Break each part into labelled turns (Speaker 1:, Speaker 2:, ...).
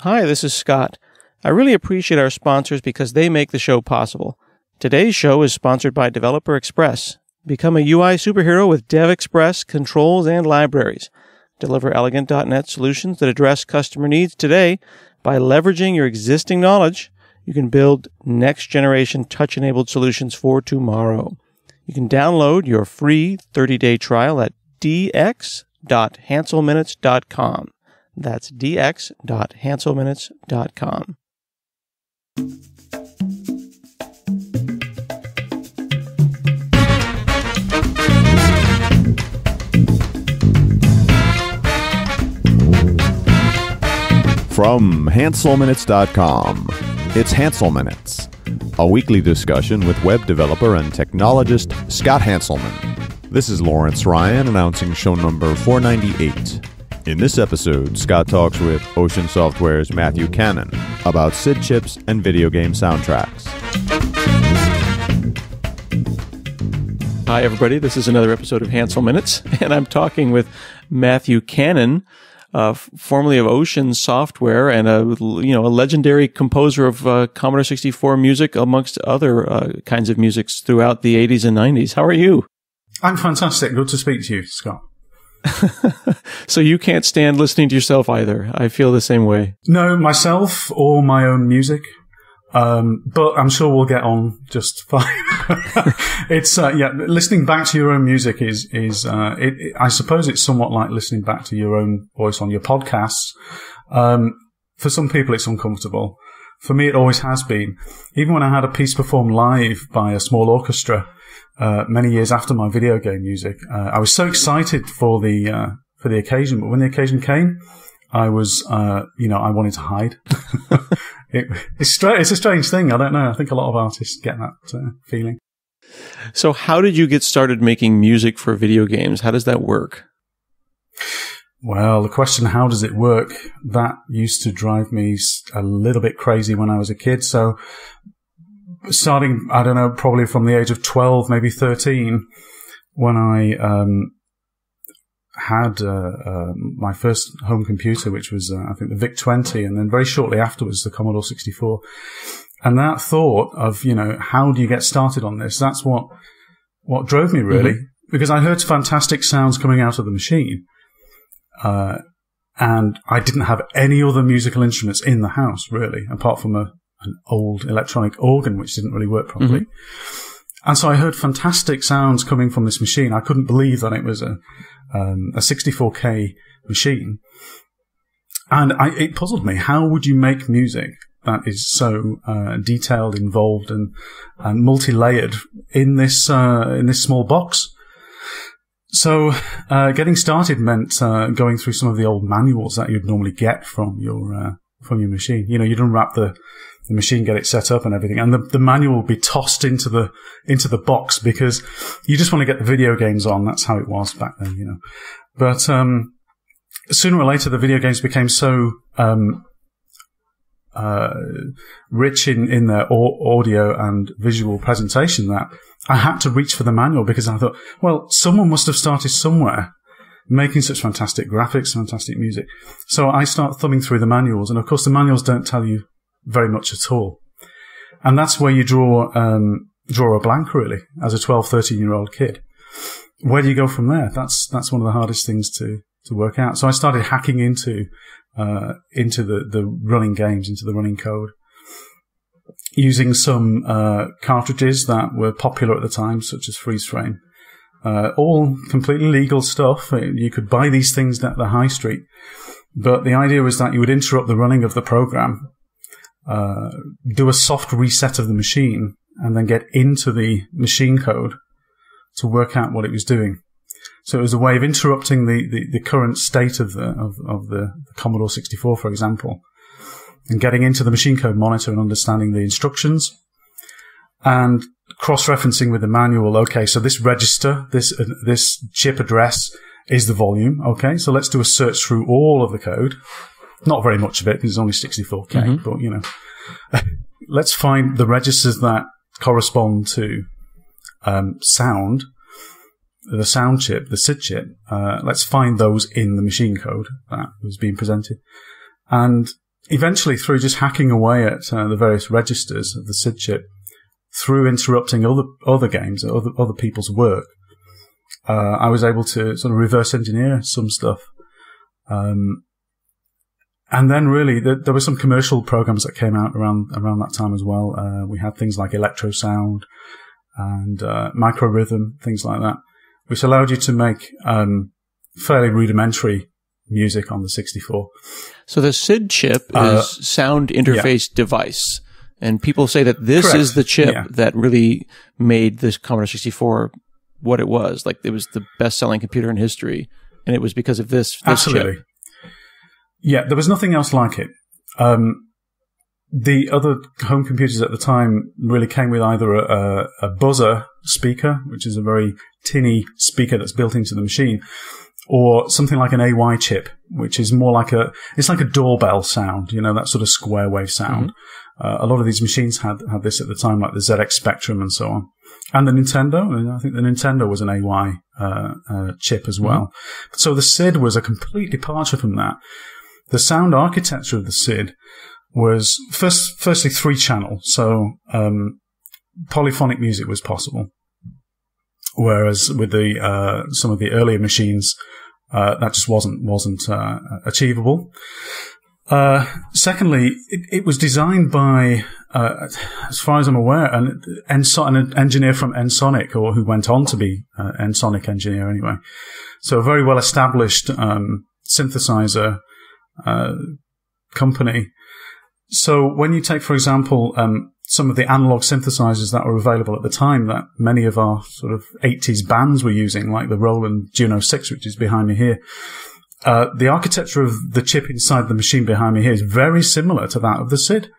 Speaker 1: Hi, this is Scott. I really appreciate our sponsors because they make the show possible. Today's show is sponsored by Developer Express. Become a UI superhero with DevExpress controls and libraries. Deliver elegant.NET solutions that address customer needs today by leveraging your existing knowledge. You can build next generation touch enabled solutions for tomorrow. You can download your free 30 day trial at dx.hanselminutes.com. That's dx.hanselminutes.com.
Speaker 2: From HanselMinutes.com, it's Hanselminutes, a weekly discussion with web developer and technologist Scott Hanselman. This is Lawrence Ryan announcing show number 498. In this episode, Scott talks with Ocean Software's Matthew Cannon about SID chips and video game soundtracks.
Speaker 1: Hi, everybody. This is another episode of Hanselminutes, and I'm talking with Matthew Cannon, uh, formerly of Ocean Software and a you know a legendary composer of uh, Commodore 64 music, amongst other uh, kinds of musics throughout the 80s and 90s. How are you?
Speaker 3: I'm fantastic. Good to speak to you, Scott.
Speaker 1: so you can't stand listening to yourself either. I feel the same way.
Speaker 3: No, myself or my own music. Um, but I'm sure we'll get on just fine. it's uh, yeah, listening back to your own music is is uh, it, it, I suppose it's somewhat like listening back to your own voice on your podcasts. Um, for some people, it's uncomfortable. For me, it always has been. Even when I had a piece performed live by a small orchestra uh, many years after my video game music, uh, I was so excited for the uh, for the occasion. But when the occasion came, I was, uh, you know, I wanted to hide. it, it's, stra- it's a strange thing. I don't know. I think a lot of artists get that uh, feeling.
Speaker 1: So, how did you get started making music for video games? How does that work?
Speaker 3: Well, the question, how does it work? That used to drive me a little bit crazy when I was a kid. So, starting, I don't know, probably from the age of 12, maybe 13, when I um, had uh, uh, my first home computer, which was, uh, I think, the VIC 20, and then very shortly afterwards, the Commodore 64. And that thought of, you know, how do you get started on this? That's what, what drove me really, mm-hmm. because I heard fantastic sounds coming out of the machine. Uh, and I didn't have any other musical instruments in the house really, apart from a, an old electronic organ, which didn't really work properly. Mm-hmm. And so I heard fantastic sounds coming from this machine. I couldn't believe that it was a, um, a 64K machine. And I, it puzzled me. How would you make music that is so uh, detailed, involved, and, and multi-layered in this uh, in this small box? So, uh, getting started meant uh, going through some of the old manuals that you'd normally get from your uh, from your machine. You know, you'd unwrap the the machine, get it set up and everything. And the, the manual will be tossed into the, into the box because you just want to get the video games on. That's how it was back then, you know. But, um, sooner or later, the video games became so, um, uh, rich in, in their audio and visual presentation that I had to reach for the manual because I thought, well, someone must have started somewhere making such fantastic graphics, fantastic music. So I start thumbing through the manuals. And of course, the manuals don't tell you very much at all. And that's where you draw, um, draw a blank really as a 12, 13 year old kid. Where do you go from there? That's, that's one of the hardest things to, to work out. So I started hacking into, uh, into the, the running games, into the running code using some, uh, cartridges that were popular at the time, such as freeze frame. Uh, all completely legal stuff. You could buy these things at the high street. But the idea was that you would interrupt the running of the program uh, do a soft reset of the machine and then get into the machine code to work out what it was doing. So it was a way of interrupting the, the, the current state of the, of, of the, the Commodore 64, for example, and getting into the machine code monitor and understanding the instructions and cross-referencing with the manual. Okay, so this register, this, uh, this chip address is the volume. Okay, so let's do a search through all of the code not very much of it because it's only 64k, mm-hmm. but you know, let's find the registers that correspond to um, sound, the sound chip, the SID chip. Uh, let's find those in the machine code that was being presented, and eventually, through just hacking away at uh, the various registers of the SID chip, through interrupting other other games, other other people's work, uh, I was able to sort of reverse engineer some stuff. Um, and then really, there, there, were some commercial programs that came out around around that time as well. Uh, we had things like Electrosound and uh, Microrhythm, things like that, which allowed you to make um, fairly rudimentary music on the 64.
Speaker 1: So the SID chip uh, is sound interface yeah. device. And people say that this Correct. is the chip yeah. that really made this Commodore 64 what it was. Like it was the best selling computer in history. And it was because of this, this
Speaker 3: Absolutely.
Speaker 1: Chip.
Speaker 3: Yeah, there was nothing else like it. Um, the other home computers at the time really came with either a, a, buzzer speaker, which is a very tinny speaker that's built into the machine, or something like an AY chip, which is more like a, it's like a doorbell sound, you know, that sort of square wave sound. Mm-hmm. Uh, a lot of these machines had, had this at the time, like the ZX Spectrum and so on. And the Nintendo, I think the Nintendo was an AY uh, uh, chip as well. Mm-hmm. So the SID was a complete departure from that. The sound architecture of the SID was first, firstly three channel, so um, polyphonic music was possible. Whereas with the uh, some of the earlier machines, uh, that just wasn't wasn't uh, achievable. Uh, secondly, it, it, was designed by, uh, as far as I'm aware, an, an engineer from Ensoniq, or who went on to be uh, Ensoniq engineer anyway. So a very well established um, synthesizer uh, company. So when you take, for example, um, some of the analog synthesizers that were available at the time that many of our sort of 80s bands were using, like the Roland Juno 6, which is behind me here, uh, the architecture of the chip inside the machine behind me here is very similar to that of the SID.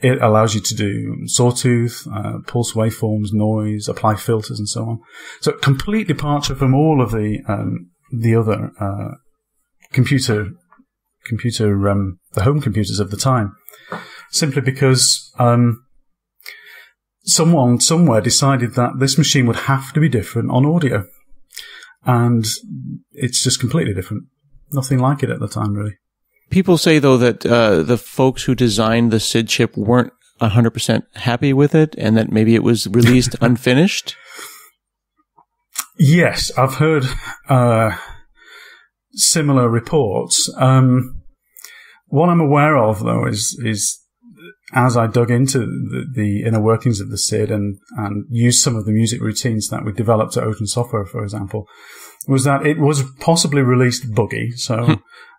Speaker 3: It allows you to do sawtooth, uh, pulse waveforms, noise, apply filters, and so on. So complete departure from all of the um, the other uh, computer computer, um, the home computers of the time, simply because um, someone somewhere decided that this machine would have to be different on audio, and it's just completely different. Nothing like it at the time, really.
Speaker 1: People say though that uh, the folks who designed the SID chip weren't 100% happy with it, and that maybe it was released unfinished.
Speaker 3: Yes, I've heard uh, similar reports. Um, what I'm aware of, though, is is as I dug into the, the, inner workings of the SID and and used some of the music routines that we developed at Ocean Software, for example, was that it was possibly released buggy. So hmm.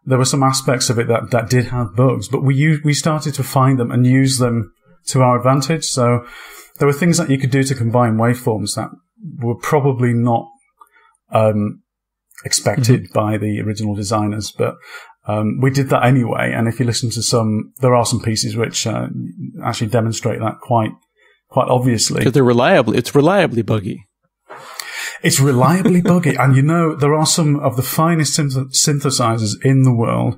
Speaker 3: there were some aspects of it that that did have bugs, but we we started to find them and use them to our advantage. So there were things that you could do to combine waveforms that were probably not um, expected mm-hmm. by the original designers, but um, we did that anyway, and if you listen to some, there are some pieces which uh, actually demonstrate that quite quite obviously.
Speaker 1: Because they're reliably, it's reliably buggy.
Speaker 3: It's reliably buggy, and you know there are some of the finest synth- synthesizers in the world.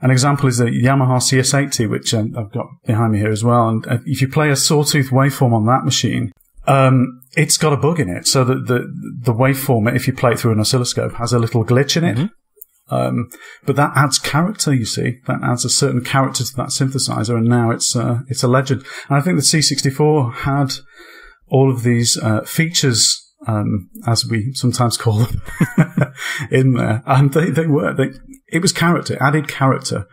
Speaker 3: An example is the Yamaha CS80, which uh, I've got behind me here as well. And uh, if you play a sawtooth waveform on that machine, um, it's got a bug in it, so that the the waveform, if you play it through an oscilloscope, has a little glitch in it. Mm-hmm. Um, but that adds character, you see. That adds a certain character to that synthesizer, and now it's uh, it's a legend. And I think the C64 had all of these uh, features, um, as we sometimes call them, in there, and they, they were they, it was character, added character.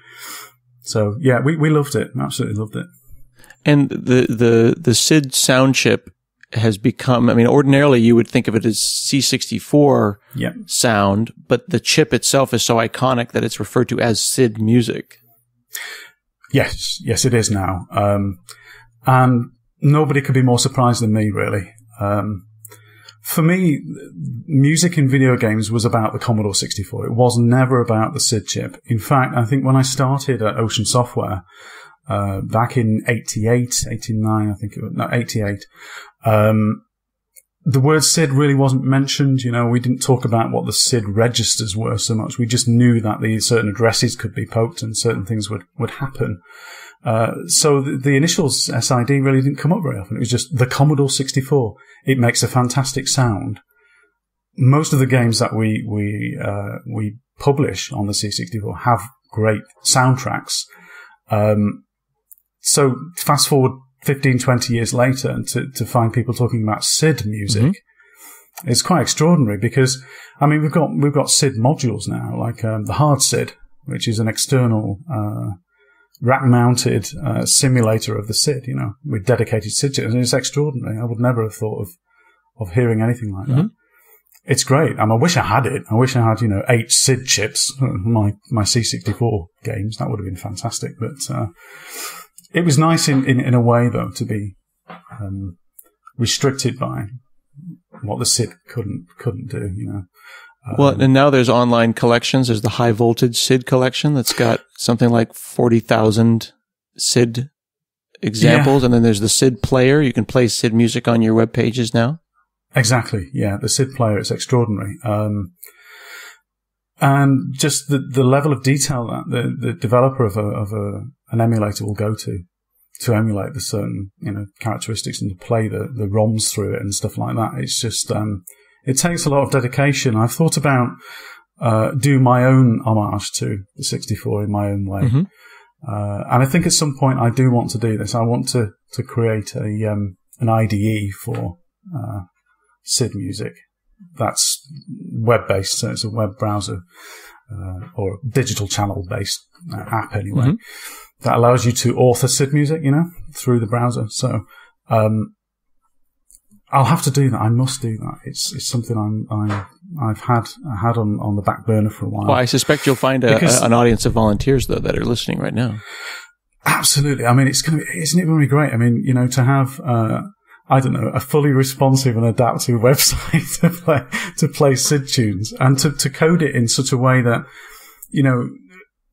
Speaker 3: So yeah, we, we loved it, absolutely loved it.
Speaker 1: And the the the SID sound chip has become, I mean, ordinarily you would think of it as C64
Speaker 3: yep.
Speaker 1: sound, but the chip itself is so iconic that it's referred to as SID music.
Speaker 3: Yes, yes, it is now. Um, and nobody could be more surprised than me, really. Um, for me, music in video games was about the Commodore 64. It was never about the SID chip. In fact, I think when I started at Ocean Software, uh, back in 88, 89, I think it was, no, 88, um, the word SID really wasn't mentioned. You know, we didn't talk about what the SID registers were so much. We just knew that the certain addresses could be poked and certain things would, would happen. Uh, so the, the, initials SID really didn't come up very often. It was just the Commodore 64. It makes a fantastic sound. Most of the games that we, we, uh, we publish on the C64 have great soundtracks Um, so fast forward 15, 20 years later and to, to find people talking about SID music. Mm-hmm. It's quite extraordinary because, I mean, we've got, we've got SID modules now, like, um, the HardSID, which is an external, uh, rack mounted, uh, simulator of the SID, you know, with dedicated SID chips. And it's extraordinary. I would never have thought of, of hearing anything like mm-hmm. that. It's great. I wish I had it. I wish I had, you know, eight SID chips, my, my C64 games. That would have been fantastic. But, uh, it was nice in, in, in a way though to be um, restricted by what the SID couldn't couldn't do. You know.
Speaker 1: Um, well, and now there's online collections. There's the high voltage SID collection that's got something like forty thousand SID examples, yeah. and then there's the SID player. You can play SID music on your web pages now.
Speaker 3: Exactly. Yeah, the SID player is extraordinary. Um, and just the, the level of detail that the, the developer of a, of a, an emulator will go to to emulate the certain you know characteristics and to play the, the ROMs through it and stuff like that. It's just um, it takes a lot of dedication. I've thought about uh, do my own homage to the 64 in my own way, mm-hmm. uh, and I think at some point I do want to do this. I want to to create a um, an IDE for uh, SID music that's web based, so it's a web browser uh, or digital channel based uh, app anyway. Mm-hmm. That allows you to author SID music, you know, through the browser. So um, I'll have to do that. I must do that. It's it's something I'm, I'm I've had had on, on the back burner for a while.
Speaker 1: Well, I suspect you'll find a, a, an audience of volunteers though that are listening right now.
Speaker 3: Absolutely. I mean, it's going to be, isn't it going to be great? I mean, you know, to have uh, I don't know, a fully responsive and adaptive website to play, to play SID tunes and to, to code it in such a way that, you know,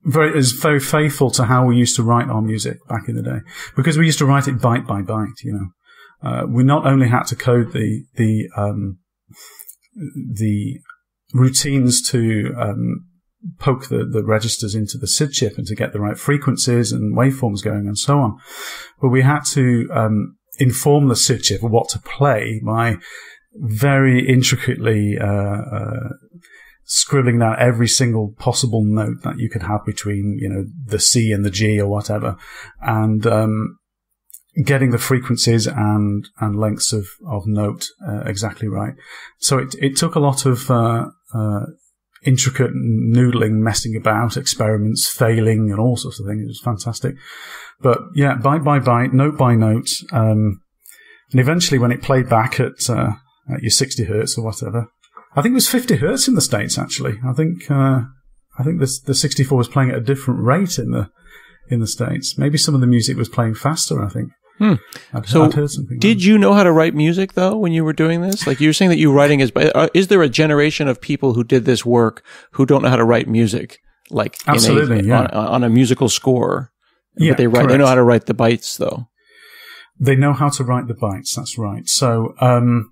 Speaker 3: very, is very faithful to how we used to write our music back in the day. Because we used to write it byte by byte, you know. Uh, we not only had to code the, the, um, the routines to, um, poke the, the registers into the SID chip and to get the right frequencies and waveforms going and so on. But we had to, um, inform the SID chip what to play by very intricately uh, uh, scribbling down every single possible note that you could have between you know the C and the G or whatever, and um, getting the frequencies and and lengths of of note uh, exactly right. So it it took a lot of uh, uh, intricate noodling, messing about, experiments, failing, and all sorts of things. It was fantastic. But yeah, byte by byte, note by note, um, and eventually when it played back at, uh, at your 60 hertz or whatever, I think it was 50 hertz in the states actually. I think uh, I think the the 64 was playing at a different rate in the in the states. Maybe some of the music was playing faster. I think.
Speaker 1: Hmm. I'd, so, I'd did like you know how to write music though when you were doing this? Like you were saying that you were writing is. Uh, is there a generation of people who did this work who don't know how to write music? Like
Speaker 3: absolutely,
Speaker 1: a,
Speaker 3: yeah.
Speaker 1: on, on, a musical score. Yeah, but they write. Correct. They know how to write the bytes though.
Speaker 3: They know how to write the bytes. That's right. So um,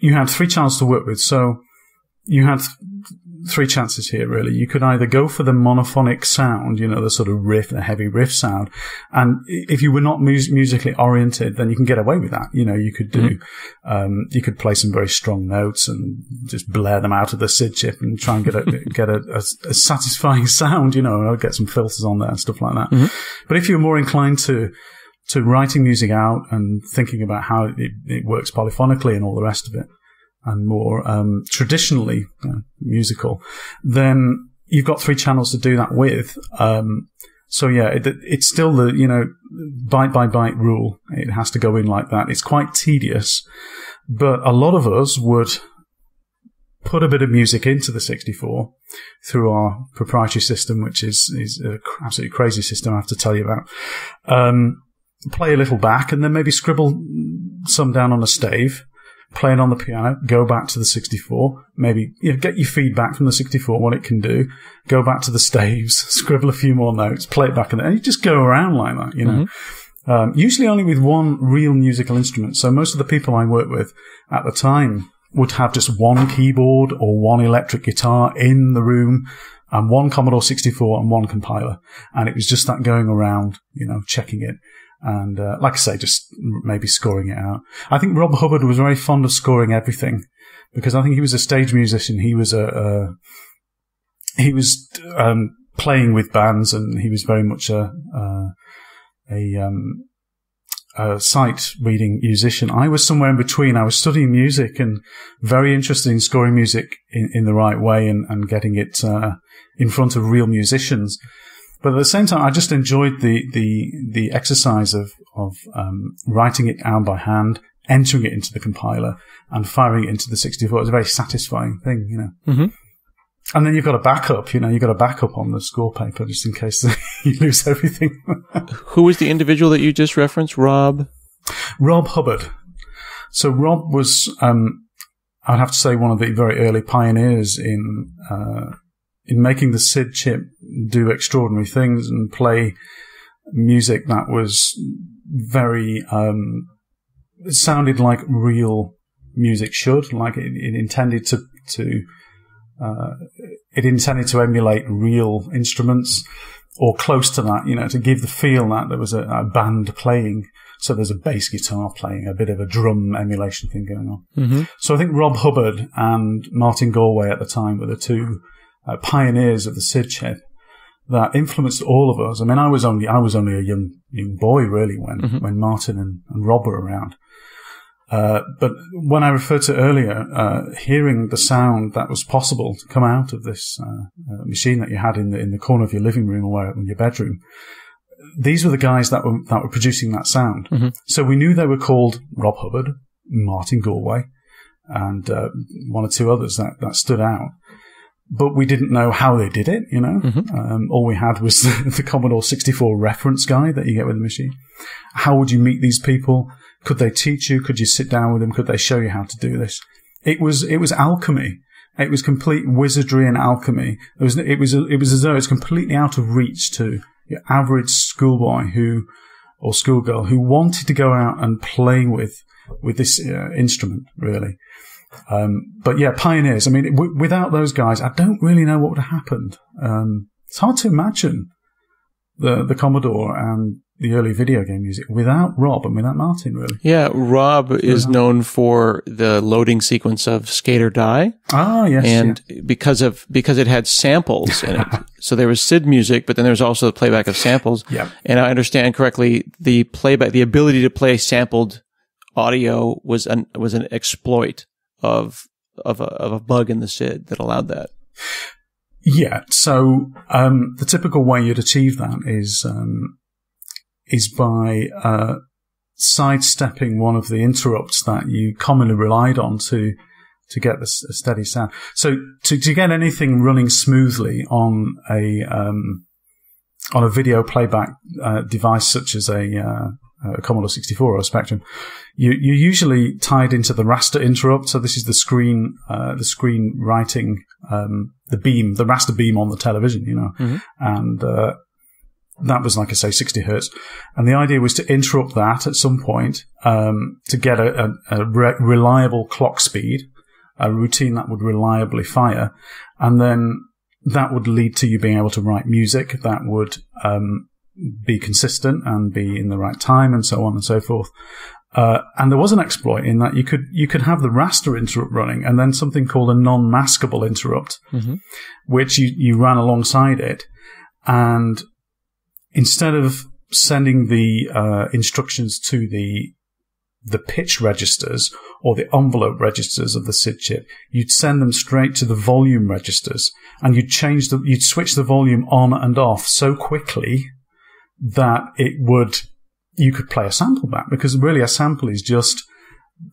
Speaker 3: you had three channels to work with. So you had three chances here, really. You could either go for the monophonic sound, you know, the sort of riff, the heavy riff sound. And if you were not musically oriented, then you can get away with that. You know, you could do, mm-hmm. um, you could play some very strong notes and just blare them out of the SID chip and try and get a, get a, a, a, satisfying sound, you know, and get some filters on there and stuff like that. Mm-hmm. But if you're more inclined to, to writing music out and thinking about how it, it works polyphonically and all the rest of it, and more um, traditionally uh, musical, then you've got three channels to do that with. Um, so yeah, it, it's still the you know byte by byte rule. It has to go in like that. It's quite tedious, but a lot of us would put a bit of music into the 64 through our proprietary system, which is is an absolutely crazy system I have to tell you about. Um, play a little back, and then maybe scribble some down on a stave playing on the piano, go back to the 64, maybe you know, get your feedback from the 64, what it can do, go back to the staves, scribble a few more notes, play it back, and you just go around like that, you know. Mm-hmm. Um, usually only with one real musical instrument. So most of the people I worked with at the time would have just one keyboard or one electric guitar in the room and one Commodore 64 and one compiler. And it was just that going around, you know, checking it and uh, like I say, just maybe scoring it out. I think Rob Hubbard was very fond of scoring everything because I think he was a stage musician. He was a, a he was um, playing with bands, and he was very much a a, a, um, a sight reading musician. I was somewhere in between. I was studying music and very interested in scoring music in, in the right way and, and getting it uh, in front of real musicians. But at the same time, I just enjoyed the the the exercise of of um, writing it down by hand, entering it into the compiler, and firing it into the 64. It's a very satisfying thing, you know.
Speaker 1: Mm-hmm.
Speaker 3: And then you've got a backup, you know, you've got a backup on the score paper just in case you lose everything.
Speaker 1: Who was the individual that you just referenced? Rob?
Speaker 3: Rob Hubbard. So Rob was, um, I'd have to say, one of the very early pioneers in uh, in making the SID chip do extraordinary things and play music that was very um, it sounded like real music should, like it, it intended to to uh, it intended to emulate real instruments or close to that, you know, to give the feel that there was a, a band playing. So there's a bass guitar playing, a bit of a drum emulation thing going on.
Speaker 1: Mm-hmm.
Speaker 3: So I think Rob Hubbard and Martin Galway at the time were the two uh, pioneers of the SID chip that influenced all of us. I mean, I was only I was only a young young boy really when
Speaker 1: Mhm.
Speaker 3: when Martin and, and Rob were around. Uh, but when I referred to earlier, uh, hearing the sound that was possible to come out of this uh, uh, machine that you had in the in the corner of your living room or in your bedroom, these were the guys that were that were producing that sound.
Speaker 1: Mhm.
Speaker 3: So we knew they were called Rob Hubbard, Martin Galway, and uh, one or two others that that stood out. But we didn't know how they did it, you know.
Speaker 1: Mhm.
Speaker 3: Um, all we had was the, the Commodore 64 reference guide that you get with the machine. How would you meet these people? Could they teach you? Could you sit down with them? Could they show you how to do this? It was it was alchemy. It was complete wizardry and alchemy. It was it was it was as though it's completely out of reach to your average schoolboy who or schoolgirl who wanted to go out and play with with this uh, instrument. Really, um, but yeah, pioneers. I mean, w- without those guys, I don't really know what would have happened. Um, it's hard to imagine the the Commodore and the early video game music without Rob and without Martin. Really.
Speaker 1: Yeah, Rob is
Speaker 3: Yeah.
Speaker 1: known for the loading sequence of Skate or Die,
Speaker 3: Ah, yes.
Speaker 1: and because of because it had samples in it. So there was SID music, but then there was also the playback of samples.
Speaker 3: yeah.
Speaker 1: And I understand correctly, the playback, the ability to play sampled audio was an was an exploit of of a, of a bug in the SID that allowed that.
Speaker 3: Yeah. So um, the typical way you'd achieve that is um, is by uh, sidestepping one of the interrupts that you commonly relied on to to get a steady sound. So to, to get anything running smoothly on a um, on a video playback uh, device such as a, uh, a Commodore 64 or a Spectrum, you you usually tied into the raster interrupt. So this is the screen uh, the screen writing um, the beam, the raster beam on the television, you know,
Speaker 1: Mhm.
Speaker 3: and uh, that was like I say, 60 hertz. And the idea was to interrupt that at some point um, to get a, a, a re- reliable clock speed, a routine that would reliably fire, and then that would lead to you being able to write music that would um, be consistent and be in the right time, and so on and so forth. Uh, and there was an exploit in that you could you could have the raster interrupt running, and then something called a non-maskable interrupt,
Speaker 1: Mhm.
Speaker 3: which you, you ran alongside it, and instead of sending the uh, instructions to the the pitch registers or the envelope registers of the SID chip, you'd send them straight to the volume registers, and you'd change the you'd switch the volume on and off so quickly that it would you could play a sample back because really a sample is just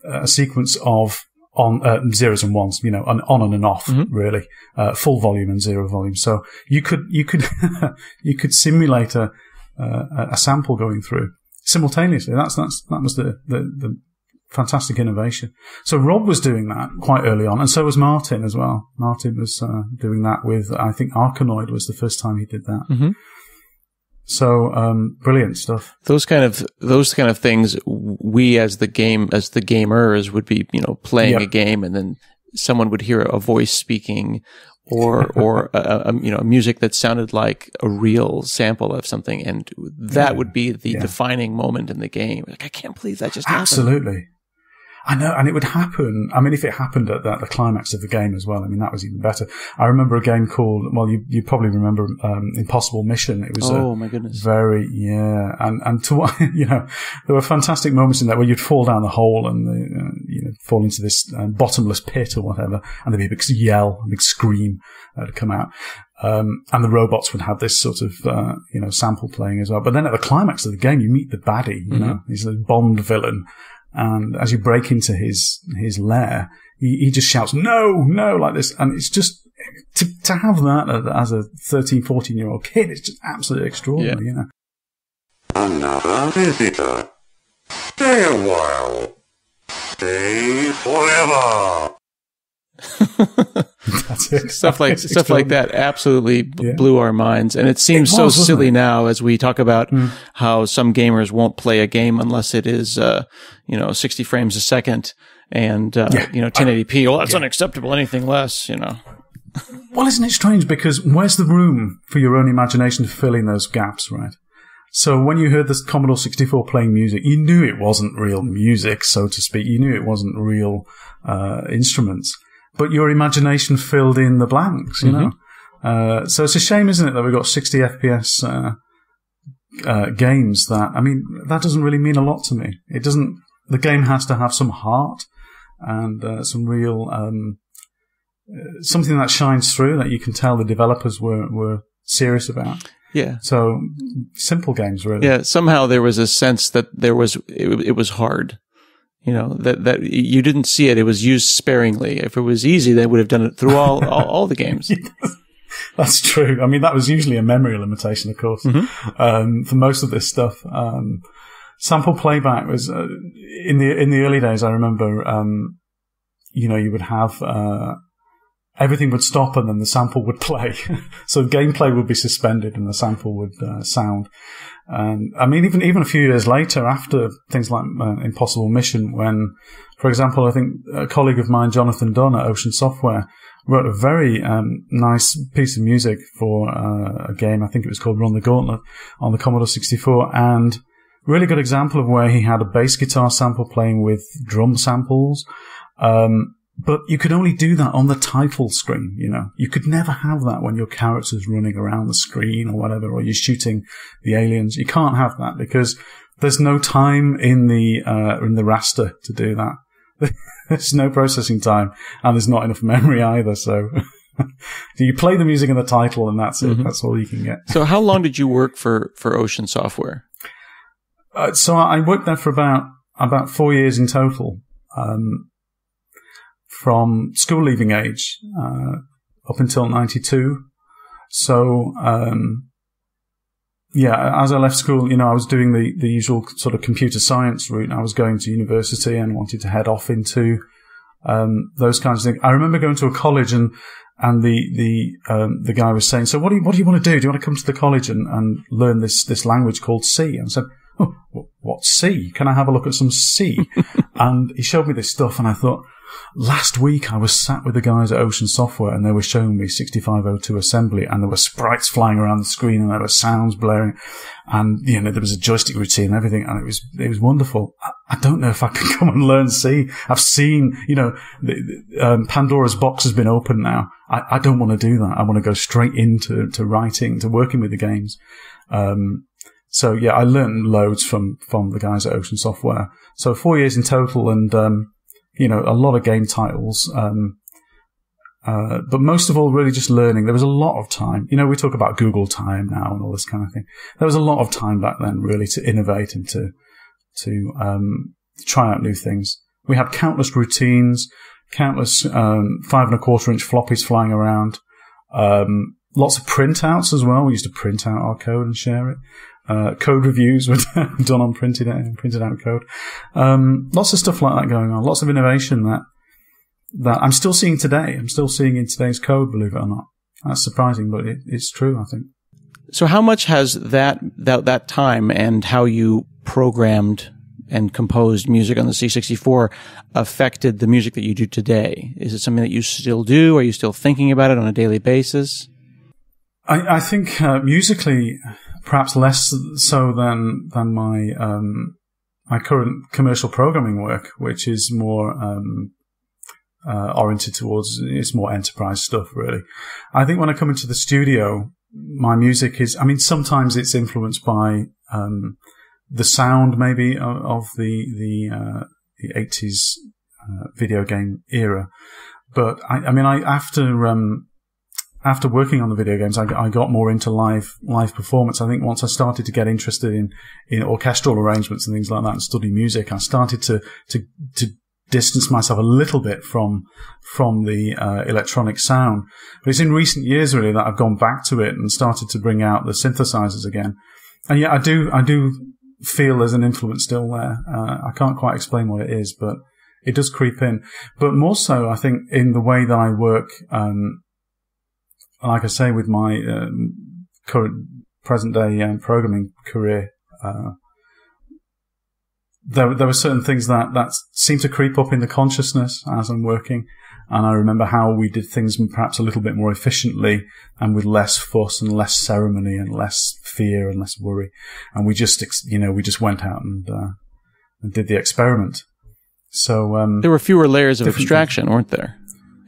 Speaker 3: a sequence of on uh, zeros and ones, you know, an on and an off,
Speaker 1: Mhm.
Speaker 3: really, uh, full volume and zero volume. So you could you could you could simulate a uh, a sample going through simultaneously. That's that's that was the, the the fantastic innovation. So Rob was doing that quite early on, and so was Martin as well. Martin was uh, doing that with I think Arkanoid was the first time he did that.
Speaker 1: Mhm.
Speaker 3: So um, brilliant stuff.
Speaker 1: Those kind of those kind of things, we as the game as the gamers would be, you know, playing
Speaker 3: Yep.
Speaker 1: a game, and then someone would hear a voice speaking, or or a, a, you know, music that sounded like a real sample of something, and that
Speaker 3: Yeah.
Speaker 1: would be the
Speaker 3: Yeah.
Speaker 1: defining moment in the game. Like, I can't believe that just happened.
Speaker 3: I know, and it would happen. I mean, if it happened at the, the, climax of the game as well, I mean, that was even better. I remember a game called, well, you, you probably remember, um, Impossible Mission. It was,
Speaker 1: oh my goodness.
Speaker 3: Very, yeah. And, and to, you know, there were fantastic moments in that where you'd fall down the hole and, the, uh, you know, fall into this uh, bottomless pit or whatever, and there'd be a big yell, a big scream that would come out. Um, and the robots would have this sort of, uh, you know, sample playing as well. But then at the climax of the game, you meet the baddie, you mm-hmm. know, he's a Bond villain and as you break into his, his lair, he, he just shouts, no, no, like this. And it's just, to, to have that as a 13, 14 year old kid, it's just absolutely extraordinary, yeah. you know.
Speaker 4: Another visitor. Stay a while. Stay forever.
Speaker 1: stuff like stuff like that absolutely yeah. blew our minds, and it seems it was, so silly it? now as we talk about mm. how some gamers won't play a game unless it is, uh, you know, sixty frames a second and uh, yeah. you know 1080p. Well, that's yeah. unacceptable. Anything less, you know.
Speaker 3: well, isn't it strange? Because where's the room for your own imagination to fill in those gaps, right? So when you heard this Commodore 64 playing music, you knew it wasn't real music, so to speak. You knew it wasn't real uh, instruments but your imagination filled in the blanks, you mm-hmm. know. Uh, so it's a shame, isn't it, that we've got 60 FPS uh, uh, games that, I mean, that doesn't really mean a lot to me. It doesn't, the game has to have some heart and uh, some real, um, uh, something that shines through that you can tell the developers were, were serious about.
Speaker 1: Yeah.
Speaker 3: So simple games, really.
Speaker 1: Yeah. Somehow there was a sense that there was, it, it was hard you know that that you didn't see it. It was used sparingly. If it was easy, they would have done it through all all, all, the games.
Speaker 3: That's true. I mean, that was usually a memory limitation, of course, mm-hmm. um, for most of this stuff. Um, sample playback was uh, in the in the early days. I remember, um, you know, you would have uh, everything would stop and then the sample would play. so gameplay would be suspended and the sample would uh, sound. And I mean, even even a few years later, after things like uh, Impossible Mission, when, for example, I think a colleague of mine, Jonathan Dunn at Ocean Software, wrote a very um, nice piece of music for uh, a game. I think it was called Run the Gauntlet on the Commodore 64, and really good example of where he had a bass guitar sample playing with drum samples. Um, but you could only do that on the title screen, you know. You could never have that when your character's running around the screen or whatever, or you're shooting the aliens. You can't have that because there's no time in the, uh, in the raster to do that. there's no processing time and there's not enough memory either, so. you play the music in the title and that's it. Mm-hmm. That's all you can get.
Speaker 1: so how long did you work for, for Ocean Software?
Speaker 3: Uh, so I worked there for about, about four years in total. Um, from school leaving age uh, up until 92. So, um, yeah, as I left school, you know, I was doing the, the usual sort of computer science route. I was going to university and wanted to head off into um, those kinds of things. I remember going to a college and and the the um, the guy was saying, "So what do you what do you want to do? Do you want to come to the college and, and learn this this language called C?" And I said, "Oh, what's C? Can I have a look at some C?" and he showed me this stuff, and I thought, Last week I was sat with the guys at Ocean Software and they were showing me 6502 assembly and there were sprites flying around the screen and there were sounds blaring and, you know, there was a joystick routine and everything and it was, it was wonderful. I, don't know if I can come and learn C. I've seen, you know, the, um, Pandora's box has been opened now. I, I don't want to do that. I want to go straight into, to writing, to working with the games. Um, so yeah, I learned loads from, from the guys at Ocean Software. So four years in total and, um, you know, a lot of game titles. Um, uh, but most of all, really just learning. There was a lot of time. You know, we talk about Google time now and all this kind of thing. There was a lot of time back then, really, to innovate and to to um, try out new things. We had countless routines, countless um, five and a quarter inch floppies flying around, um, lots of printouts as well. We used to print out our code and share it. Uh, code reviews were done on printed printed out code. Um, lots of stuff like that going on. Lots of innovation that that I'm still seeing today. I'm still seeing in today's code. Believe it or not, that's surprising, but it, it's true. I think.
Speaker 1: So, how much has that that that time and how you programmed and composed music on the C64 affected the music that you do today? Is it something that you still do? Are you still thinking about it on a daily basis?
Speaker 3: I, I think uh, musically, perhaps less so than than my um, my current commercial programming work, which is more um, uh, oriented towards it's more enterprise stuff, really. I think when I come into the studio, my music is. I mean, sometimes it's influenced by um, the sound, maybe of, of the the uh, the eighties uh, video game era. But I, I mean, I after um, after working on the video games, I, I, got more into live live performance. I think once I started to get interested in in orchestral arrangements and things like that, and study music, I started to to to distance myself a little bit from from the uh, electronic sound. But it's in recent years really that I've gone back to it and started to bring out the synthesizers again. And yet I do I do feel there's an influence still there. Uh, I can't quite explain what it is, but it does creep in. But more so, I think in the way that I work. Um, like I say, with my um, current present day um, programming career, uh, there there were certain things that that seemed to creep up in the consciousness as I'm working, and I remember how we did things perhaps a little bit more efficiently and with less fuss and less ceremony and less fear and less worry, and we just you know we just went out and uh, and did the experiment. So um,
Speaker 1: there were fewer layers of abstraction, weren't there?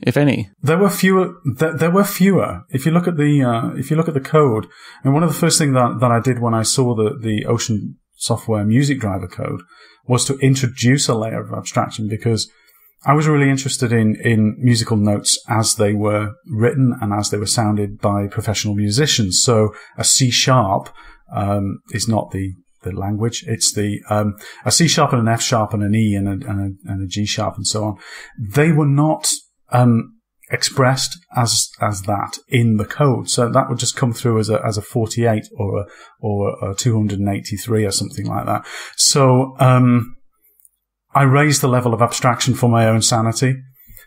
Speaker 1: If any.
Speaker 3: There were fewer. There, there were fewer. If you look at the uh, if you look at the code, and one of the first things that, that I did when I saw the the Ocean software music driver code was to introduce a layer of abstraction because I was really interested in in musical notes as they were written and as they were sounded by professional musicians. So a C sharp um, is not the the language. It's the um, a C sharp and an F sharp and an E and a, and a, and a G sharp and so on. They were not um, expressed as as that in the code. So that would just come through as a as a 48 or a or a 283 or something like that. So um, I raised the level of abstraction for my own sanity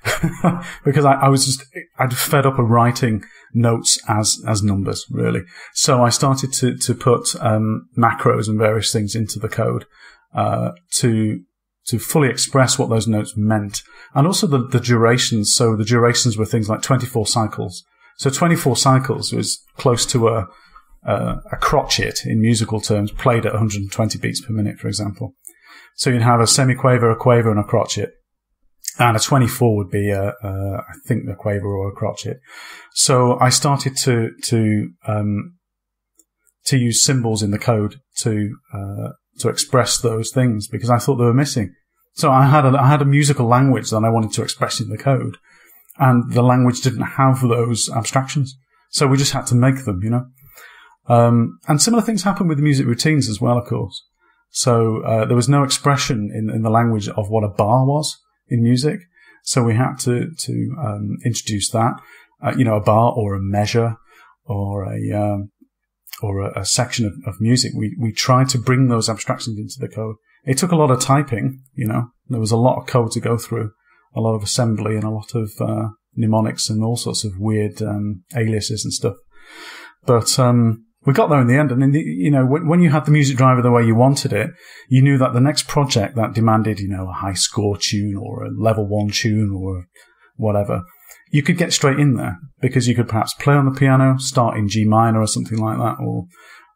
Speaker 3: because I, I, was just I'd fed up of writing notes as as numbers really. So I started to to put um, macros and various things into the code uh, to to fully express what those notes meant. And also the, the durations. So the durations were things like 24 cycles. So 24 cycles was close to a, a, crotchet in musical terms, played at 120 beats per minute, for example. So you'd have a semiquaver, a quaver, and a crotchet. And a 24 would be a, a I think a quaver or a crotchet. So I started to, to, um, to use symbols in the code to, uh, to express those things because I thought they were missing. So I had a, I had a musical language that I wanted to express in the code, and the language didn't have those abstractions. So we just had to make them, you know. Um, and similar things happen with the music routines as well, of course. So uh, there was no expression in, in the language of what a bar was in music. So we had to to um, introduce that, uh, you know, a bar or a measure or a um, or a, a section of, of, music, we, we tried to bring those abstractions into the code. It took a lot of typing, you know, there was a lot of code to go through, a lot of assembly and a lot of uh, mnemonics and all sorts of weird um, aliases and stuff. But um, we got there in the end. And, the, you know, when, when, you had the music driver the way you wanted it, you knew that the next project that demanded, you know, a high score tune or a level one tune or whatever, you could get straight in there because you could perhaps play on the piano, start in G minor or something like that, or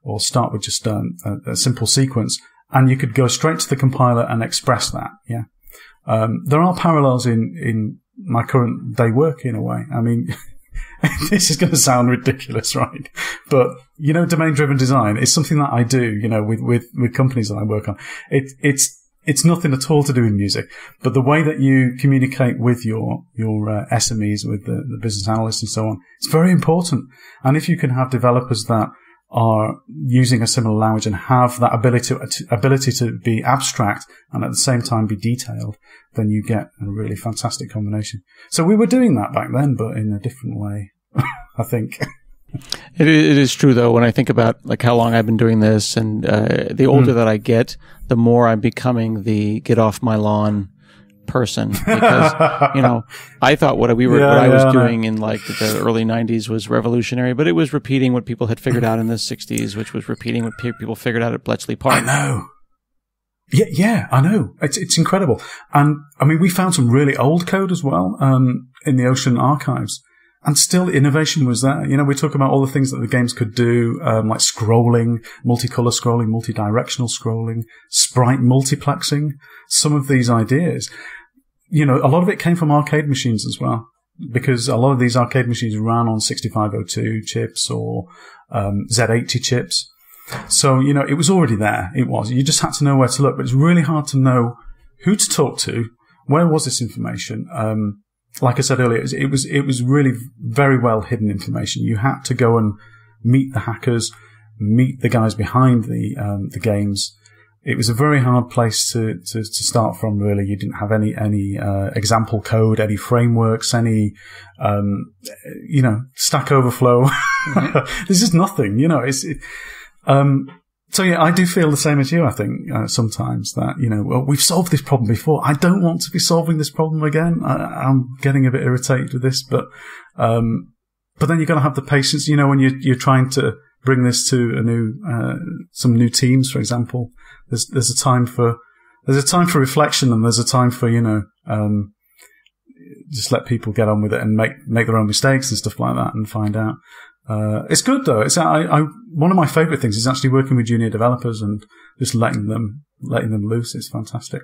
Speaker 3: or start with just a, a, a simple sequence, and you could go straight to the compiler and express that. Yeah, um, there are parallels in in my current day work in a way. I mean. this is going to sound ridiculous, right? But you know, domain-driven design is something that I do. You know, with with with companies that I work on. It it's it's nothing at all to do with music, but the way that you communicate with your your uh, SMEs, with the, the business analysts and so on, it's very important. And if you can have developers that are using a similar language and have that ability to, ability to be abstract and at the same time be detailed, then you get a really fantastic combination. So we were doing that back then, but in a different way, I think.
Speaker 1: It, it is true though. When I think about like how long I've been doing this, and uh, the older mm. that I get, the more I'm becoming the get off my lawn person because you know I thought what we were yeah, what I was yeah, doing in like the early 90s was revolutionary but it was repeating what people had figured out in the 60s which was repeating what people figured out at Bletchley Park.
Speaker 3: I know. Yeah yeah I know. It's it's incredible. And I mean we found some really old code as well um, in the ocean archives and still innovation was there. You know, we talk about all the things that the games could do, um, like scrolling, multicolor scrolling, multi-directional scrolling, sprite multiplexing. Some of these ideas, you know, a lot of it came from arcade machines as well, because a lot of these arcade machines ran on 6502 chips or um, Z80 chips. So, you know, it was already there. It was. You just had to know where to look, but it's really hard to know who to talk to. Where was this information? Um, like I said earlier, it was, it was, it was really very well hidden information. You had to go and meet the hackers, meet the guys behind the um, the games. It was a very hard place to, to, to start from. Really, you didn't have any any uh, example code, any frameworks, any um, you know Stack Overflow. Mm-hmm. There's just nothing. You know, it's. It, um, so yeah, I do feel the same as you. I think uh, sometimes that you know well, we've solved this problem before. I don't want to be solving this problem again. I, am getting a bit irritated with this, but um, but then you've got to have the patience. You know, when you're you're trying to bring this to a new uh, some new teams, for example, there's there's a time for there's a time for reflection and there's a time for you know um, just let people get on with it and make make their own mistakes and stuff like that and find out. Uh, it's good though. It's I, I, one of my favorite things is actually working with junior developers and just letting them letting them loose. It's fantastic.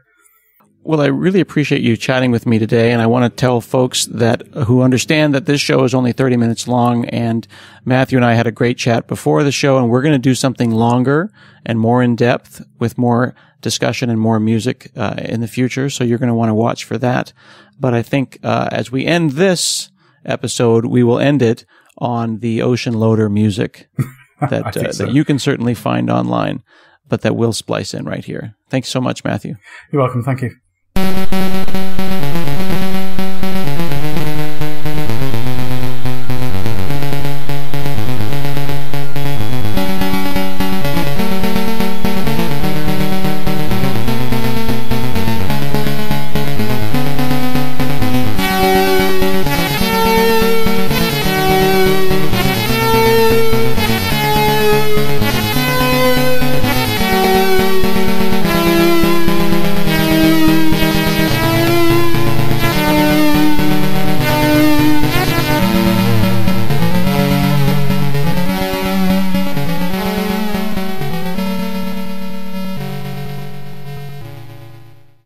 Speaker 1: Well, I really appreciate you chatting with me today, and I want to tell folks that who understand that this show is only 30 minutes long, and Matthew and I had a great chat before the show, and we're going to do something longer and more in depth with more discussion and more music uh, in the future. So you're going to want to watch for that. But I think uh, as we end this episode, we will end it on the Ocean Loader music that uh, so. that you can certainly find online, but that we'll splice in right here. Thanks so much, Matthew.
Speaker 3: You're welcome. Thank you.